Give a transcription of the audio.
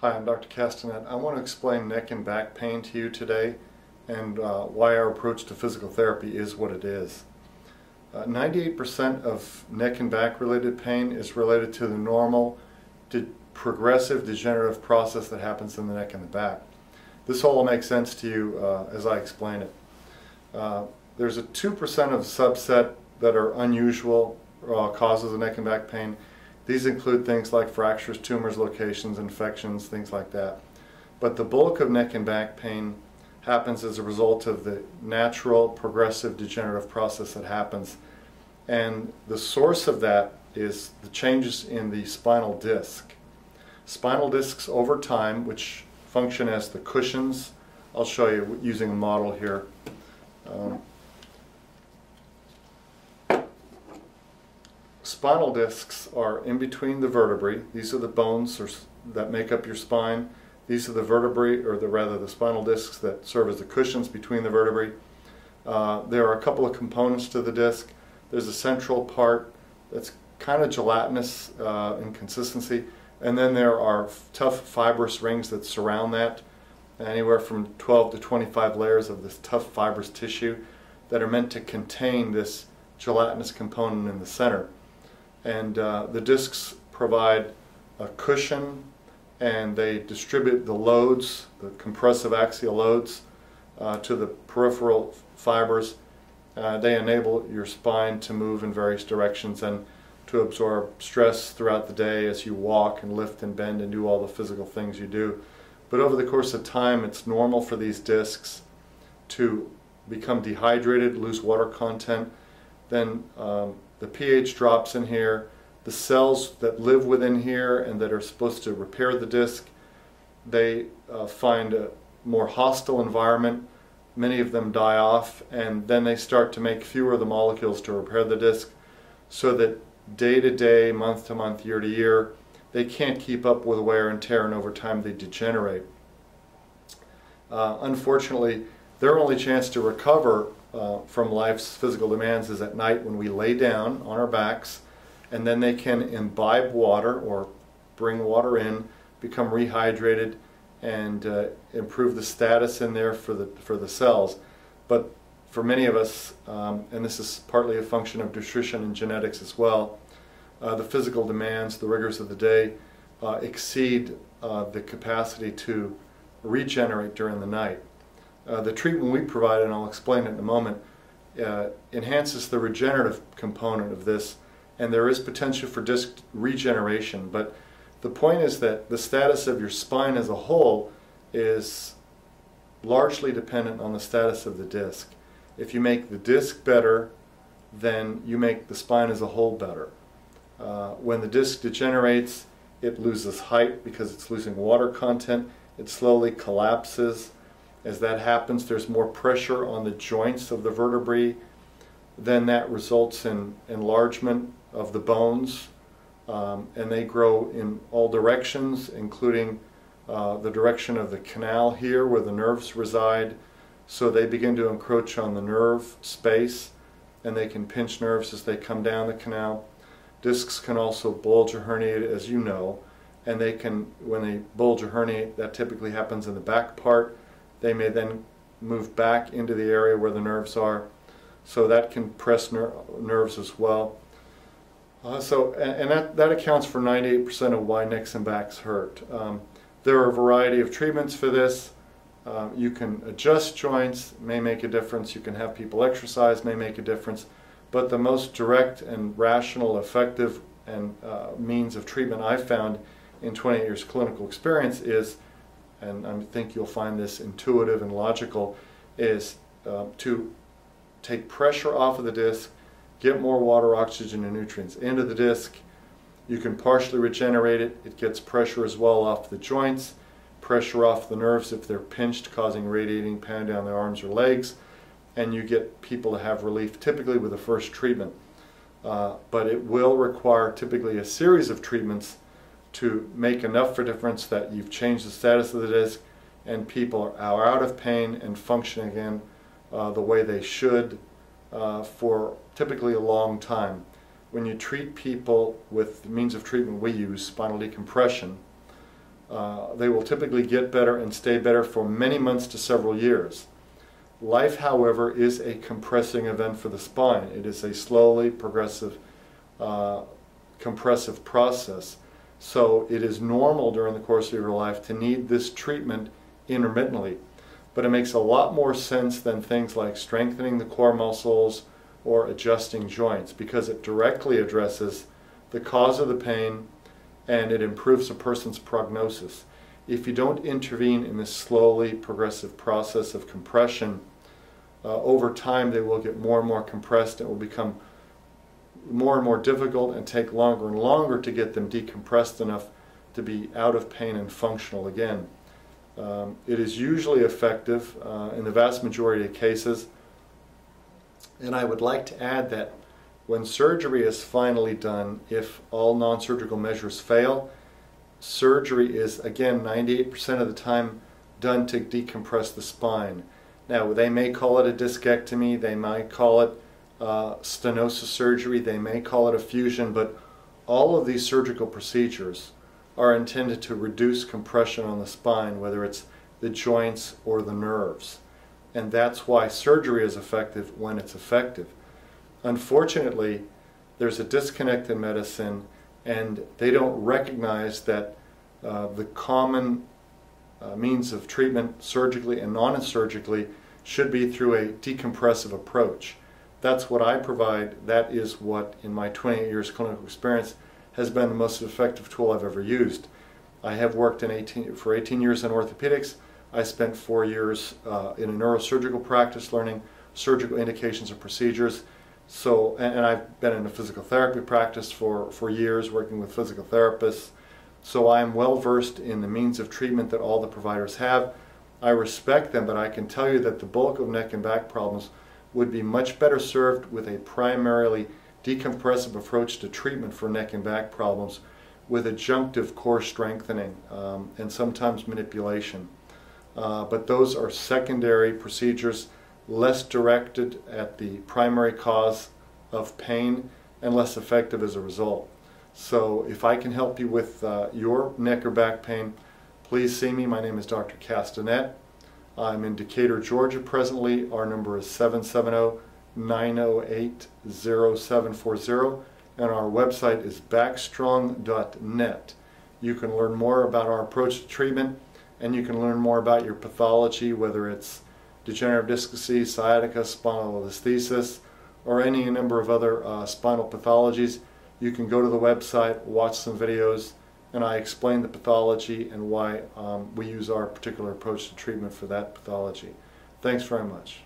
Hi, I'm Dr. Castanet. I want to explain neck and back pain to you today and uh, why our approach to physical therapy is what it is. 98% uh, of neck and back related pain is related to the normal de progressive degenerative process that happens in the neck and the back. This all will make sense to you uh, as I explain it. Uh, there's a 2% of subset that are unusual uh, causes of neck and back pain these include things like fractures, tumors, locations, infections, things like that. But the bulk of neck and back pain happens as a result of the natural progressive degenerative process that happens. And the source of that is the changes in the spinal disc. Spinal discs over time, which function as the cushions, I'll show you using a model here. Um, spinal discs are in between the vertebrae. These are the bones that make up your spine. These are the vertebrae, or the, rather the spinal discs that serve as the cushions between the vertebrae. Uh, there are a couple of components to the disc. There's a central part that's kind of gelatinous uh, in consistency, and then there are tough fibrous rings that surround that, anywhere from 12 to 25 layers of this tough fibrous tissue that are meant to contain this gelatinous component in the center and uh, the discs provide a cushion and they distribute the loads, the compressive axial loads, uh, to the peripheral fibers. Uh, they enable your spine to move in various directions and to absorb stress throughout the day as you walk and lift and bend and do all the physical things you do. But over the course of time, it's normal for these discs to become dehydrated, lose water content, then um, the pH drops in here. The cells that live within here and that are supposed to repair the disc, they uh, find a more hostile environment. Many of them die off and then they start to make fewer of the molecules to repair the disc so that day to day, month to month, year to year, they can't keep up with wear and tear and over time they degenerate. Uh, unfortunately, their only chance to recover uh, from life's physical demands is at night when we lay down on our backs and then they can imbibe water or bring water in, become rehydrated and uh, improve the status in there for the, for the cells. But for many of us, um, and this is partly a function of nutrition and genetics as well, uh, the physical demands, the rigors of the day uh, exceed uh, the capacity to regenerate during the night. Uh, the treatment we provide, and I'll explain it in a moment, uh, enhances the regenerative component of this, and there is potential for disc regeneration. But the point is that the status of your spine as a whole is largely dependent on the status of the disc. If you make the disc better, then you make the spine as a whole better. Uh, when the disc degenerates, it loses height because it's losing water content. It slowly collapses as that happens, there's more pressure on the joints of the vertebrae. Then that results in enlargement of the bones, um, and they grow in all directions, including uh, the direction of the canal here where the nerves reside. So they begin to encroach on the nerve space, and they can pinch nerves as they come down the canal. Discs can also bulge or herniate, as you know, and they can, when they bulge or herniate, that typically happens in the back part they may then move back into the area where the nerves are. So that can press ner nerves as well. Uh, so, and, and, that, that accounts for 98% of why necks and backs hurt. Um, there are a variety of treatments for this. Uh, you can adjust joints, may make a difference. You can have people exercise, may make a difference. But the most direct and rational, effective and uh, means of treatment I've found in 20 years clinical experience is and I think you'll find this intuitive and logical, is uh, to take pressure off of the disc, get more water, oxygen, and nutrients into the disc. You can partially regenerate it. It gets pressure as well off the joints, pressure off the nerves if they're pinched, causing radiating pain down the arms or legs, and you get people to have relief typically with the first treatment. Uh, but it will require typically a series of treatments to make enough for difference that you've changed the status of the disc and people are out of pain and functioning again uh, the way they should uh, for typically a long time. When you treat people with the means of treatment we use, spinal decompression, Uh, they will typically get better and stay better for many months to several years. Life, however, is a compressing event for the spine. It is a slowly progressive uh, compressive process. So it is normal during the course of your life to need this treatment intermittently. But it makes a lot more sense than things like strengthening the core muscles or adjusting joints because it directly addresses the cause of the pain and it improves a person's prognosis. If you don't intervene in this slowly progressive process of compression, uh, over time they will get more and more compressed. It will become more and more difficult and take longer and longer to get them decompressed enough to be out of pain and functional again. Um, it is usually effective uh, in the vast majority of cases. And I would like to add that when surgery is finally done, if all non-surgical measures fail, surgery is again 98% of the time done to decompress the spine. Now they may call it a discectomy, they might call it uh, stenosis surgery, they may call it a fusion, but all of these surgical procedures are intended to reduce compression on the spine, whether it's the joints or the nerves. And that's why surgery is effective when it's effective. Unfortunately, there's a disconnect in medicine, and they don't recognize that uh, the common uh, means of treatment, surgically and non surgically, should be through a decompressive approach. That's what I provide. That is what, in my 28 years clinical experience, has been the most effective tool I've ever used. I have worked in 18, for 18 years in orthopedics. I spent four years uh, in a neurosurgical practice learning surgical indications and procedures. So, and, and, I've been in a physical therapy practice for, for years working with physical therapists. So I am well versed in the means of treatment that all the providers have. I respect them, but I can tell you that the bulk of neck and back problems would be much better served with a primarily decompressive approach to treatment for neck and back problems with adjunctive core strengthening um, and sometimes manipulation. Uh, but those are secondary procedures less directed at the primary cause of pain and less effective as a result. So if I can help you with uh, your neck or back pain, please see me. My name is Dr. Castanet. I'm in Decatur, Georgia presently. Our number is 770 908 0740 and our website is backstrong.net. You can learn more about our approach to treatment and you can learn more about your pathology, whether it's degenerative disc disease, sciatica, spinal spondylolisthesis, or any number of other uh, spinal pathologies. You can go to the website, watch some videos, and I explain the pathology and why um, we use our particular approach to treatment for that pathology. Thanks very much.